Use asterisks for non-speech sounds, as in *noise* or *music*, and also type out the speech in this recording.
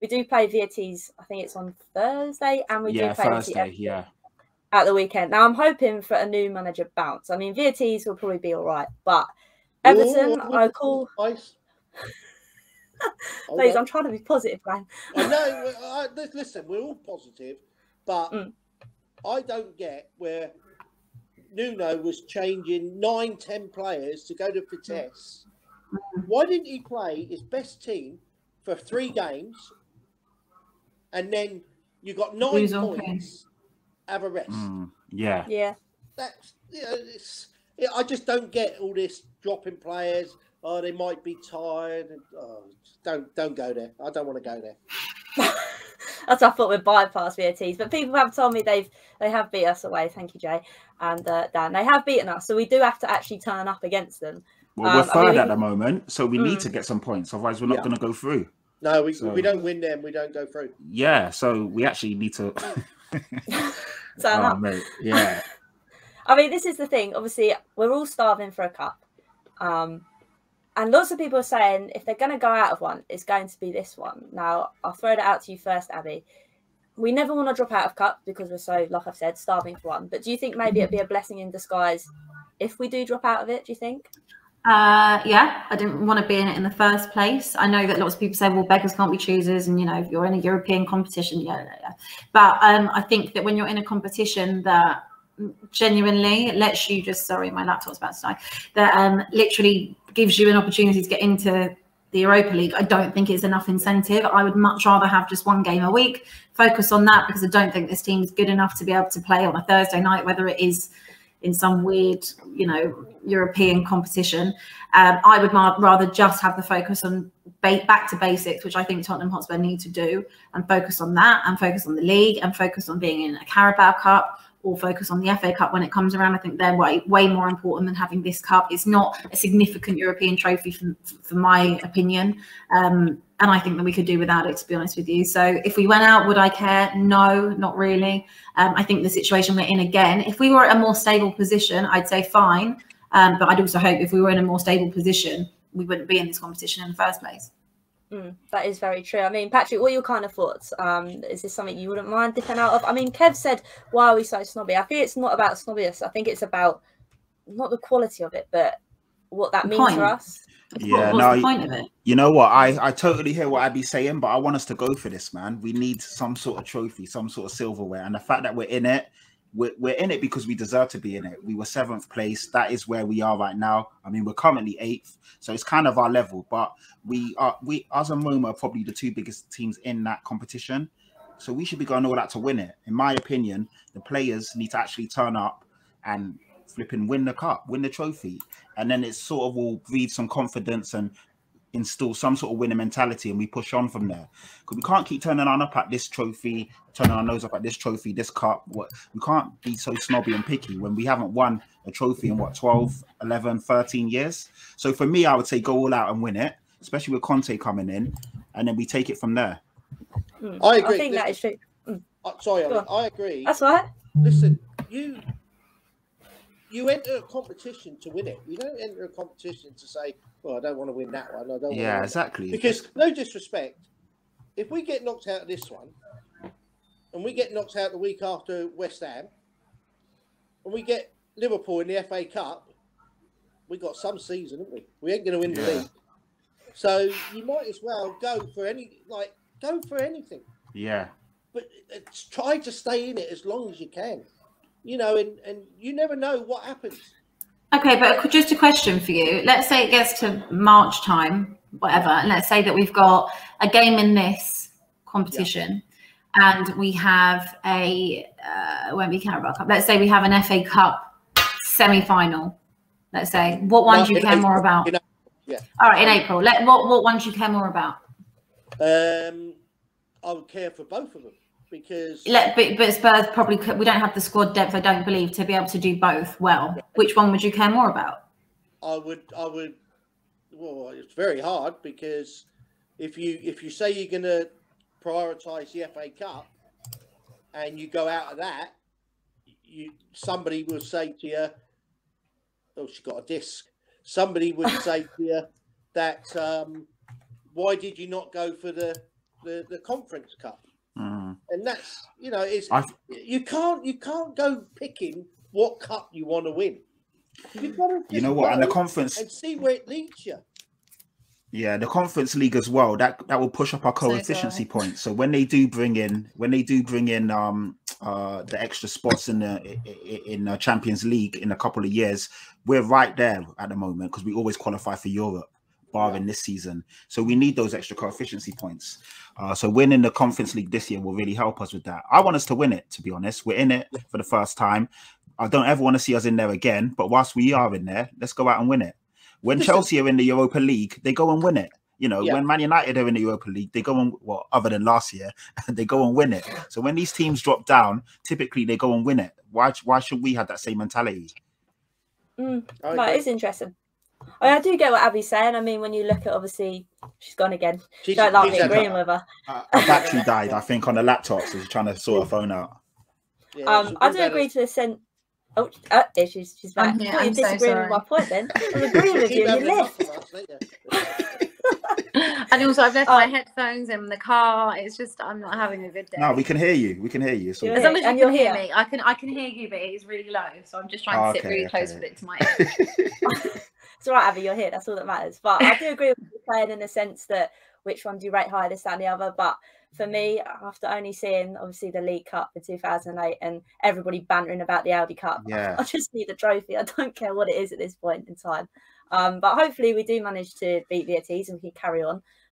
we do play Vitesse. I think it's on Thursday, and we yeah, do play Thursday. Vitesse Yeah. at the weekend. Now I'm hoping for a new manager bounce. I mean, Vitesse will probably be all right, but Everton, Ooh, I call. *laughs* Ice. Please. I'm trying to be positive, man. I know. I, listen, we're all positive, but Mm. I don't get where Nuno was changing nine, ten players to go to Vitesse. Why didn't he play his best team for three games, and then you got nine Lose on points, have a rest? Mm, yeah. Yeah. That's you know, it's. Yeah, I just don't get all this dropping players. Oh, they might be tired. And, oh, don't don't go there. I don't want to go there. *laughs* That's what I thought we'd bypass Vitesse, but people have told me they've they have beat us away. Thank you, Jay and uh, Dan. They have beaten us, so we do have to actually turn up against them. Well, we're Um, I mean, third at the moment, so we need Mm. to get some points. Otherwise, we're not Yeah. going to go through. No, we, So- we don't win them. We don't go through. Yeah. So we actually need to. *laughs* Turn oh, up. mate. Yeah. *laughs* I mean, this is the thing. Obviously, we're all starving for a cup. Um, and lots of people are saying if they're going to go out of one, it's going to be this one. Now, I'll throw that out to you first, Abbi. We never want to drop out of cup because we're so, like I've said, starving for one. But do you think maybe it'd be a blessing in disguise if we do drop out of it? Do you think? Uh, yeah, I didn't want to be in it in the first place. I know that lots of people say, well, beggars can't be choosers, and you know, if you're in a European competition, yeah, yeah, yeah. But um, I think that when you're in a competition that genuinely lets you just, sorry, my laptop's about to die, that um, literally gives you an opportunity to get into the Europa League, I don't think it's enough incentive. I would much rather have just one game a week, focus on that because I don't think this team is good enough to be able to play on a Thursday night, whether it is in some weird, you know, European competition. Um, I would rather just have the focus on ba- back to basics, which I think Tottenham Hotspur need to do, and focus on that, and focus on the league, and focus on being in a Carabao Cup, or focus on the FA Cup when it comes around. I think they're way way more important than having this cup. It's not a significant European trophy, for, for my opinion. Um, and I think that we could do without it, to be honest with you. So if we went out, would I care? No, not really. Um, I think the situation we're in again, if we were at a more stable position, I'd say fine. Um, but I'd also hope if we were in a more stable position, we wouldn't be in this competition in the first place. Mm, that is very true. I mean, Patrick, what are your kind of thoughts? Um, is this something you wouldn't mind dipping out of? I mean, Kev said, "Why are we so snobby?" I think it's not about snobbiness. I think it's about not the quality of it, but what that The means for point. us. Yeah, What- what's no, the point of it? You know what? I, I totally hear what Abbi's saying, but I want us to go for this, man. We need some sort of trophy, some sort of silverware. And the fact that we're in it, we're, we're in it because we deserve to be in it. We were seventh place. That is where we are right now. I mean, we're currently eighth. So it's kind of our level. But we are, we, us and Roma are probably the two biggest teams in that competition. So we should be going all out to win it. In my opinion, the players need to actually turn up and flipping win the cup, win the trophy. And then it sort of will breed some confidence and instill some sort of winner mentality and we push on from there. Because we can't keep turning our up at this trophy, turning our nose up at this trophy, this cup. What we can't be so snobby and picky when we haven't won a trophy in what 12, 11, 13 years. So for me, I would say go all out and win it, especially with Conte coming in, and then we take it from there. Mm, I agree. I think that is true. Uh, sorry, Go I, I agree. That's right. Listen, you you enter a competition to win it. You don't enter a competition to say, "Well, I don't want to win that one. I don't." want to Yeah, win that." exactly. Because no disrespect, if we get knocked out of this one, and we get knocked out the week after West Ham, and we get Liverpool in the FA Cup, we got some season, haven't we? We ain't going to win the league. So you might as well go for any like go for anything, yeah, but it's, try to stay in it as long as you can. You know, and and you never know what happens. Okay, but just a question for you. Let's say it gets to March time, whatever, and let's say that we've got a game in this competition, and we have a uh, won't be Carabao Cup. Let's say we have an FA Cup semi-final. Let's say, what one Well, do you care more April, about? in yeah. All right, in April. Let what what one do you care more about? Um, I would care for both of them because Let but, but Spurs probably could, we don't have the squad depth. I don't believe to be able to do both well. Which one would you care more about? I would I would well it's very hard because if you if you say you're going to prioritize the FA Cup and you go out of that you somebody will say to you oh she got a disc somebody would *laughs* say to you that um, why did you not go for the the, the Conference Cup. And that's you know it's I've- you can't you can't go picking what cup you want to win. You've got to You know what? And the conference, and see where it leads you. yeah, the conference league as well. That that will push up our So coefficiency sorry. points. So when they do bring in, when they do bring in um uh the extra spots in the i- i- in the Champions League in a couple of years, we're right there at the moment because we always qualify for Europe, barring this season. So we need those extra coefficiency points. Uh, so winning the conference league this year will really help us with that. I want us to win it. To be honest, we're in it for the first time. I don't ever want to see us in there again. But whilst we are in there, let's go out and win it. When Chelsea are in the Europa League, they go and win it. You know, Yeah. when Man United are in the Europa League, they go and well, other than last year, *laughs* they go and win it. So when these teams drop down, typically they go and win it. Why? Why should we have that same mentality? Mm, I no, interesting. I, mean, I do get what Abbi's saying. I mean, when you look at obviously, she's gone again. She's- Don't like she's me had- agreeing with her. Uh, her *laughs* battery died, I think, on the laptop, so she's trying to sort her phone out. yeah, Um, I do better. agree to the sense. Oh, uh, there she's she's back. I'm here, I thought you I'm so disagreeing with my point then. *laughs* I was agreeing with you. You enough left. of us, don't you? *laughs* and also I've left Oh. my headphones in the car. It's just I'm not having a good day. No, we can hear you. We can hear you. So as long as you And can you're hear me, I can I can hear you, but it's really low. So I'm just trying to sit Okay, really close with it to my ear. It's all right, Abbi. You're here. That's all that matters. But I do agree with you playing in the sense that which one do you rate higher, this that, and the other. But for me, after only seeing obviously the League Cup in 2008 and everybody bantering about the Audi Cup, *laughs* Yeah. I just need the trophy. I don't care what it is at this point in time. Um, but hopefully we do manage to beat Vitesse and we can carry on.